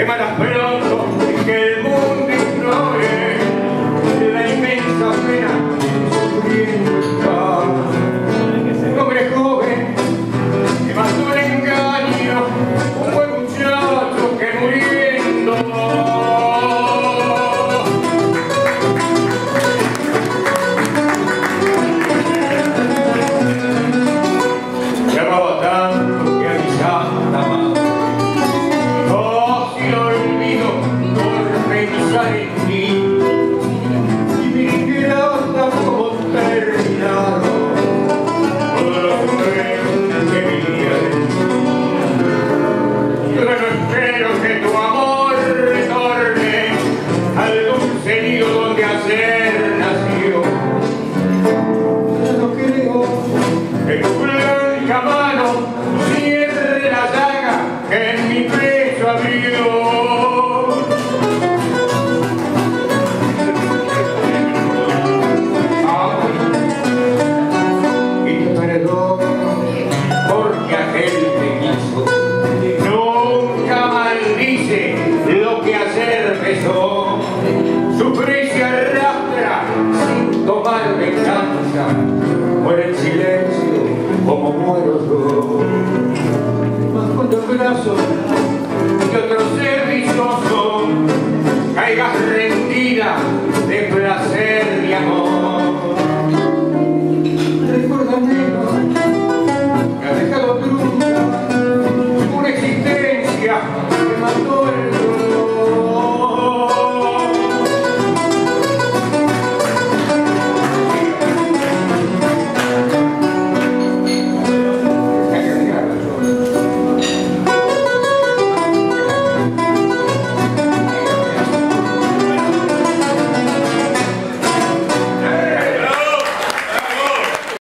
emanan pronto y que el mundo ignore la inmensa pena sufriendo ayer nació. Yo no creo que con blanca mano muero yo. Más cuando el brazo que otros